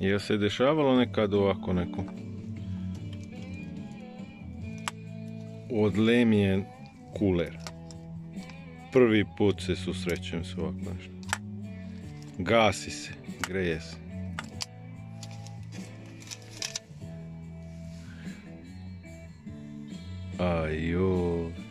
Jel se dešavalo nekad ovako neko? Odlemijen kuler. Prvi put se susrećem s ovako nešto. Gasi se, greje se. Ajoj.